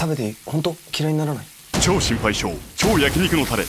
食べていい本当嫌いにならない？超心配性超焼肉のタレ。